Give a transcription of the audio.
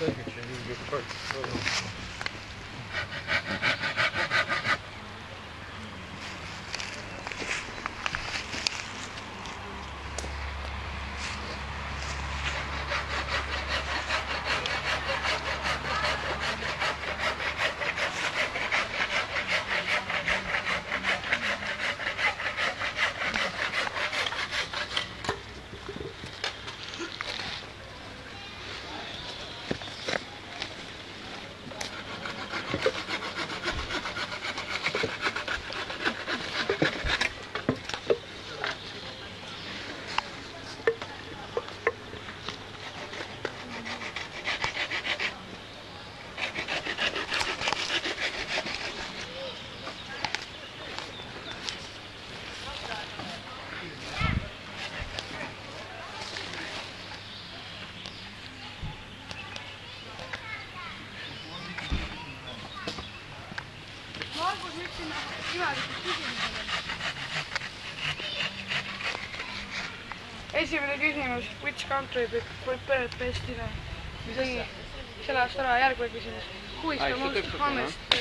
Садик, я не люблю esimene küsimus, which country prepared best dinner? või selle aasta ära järgmine küsimus. Who is the most honest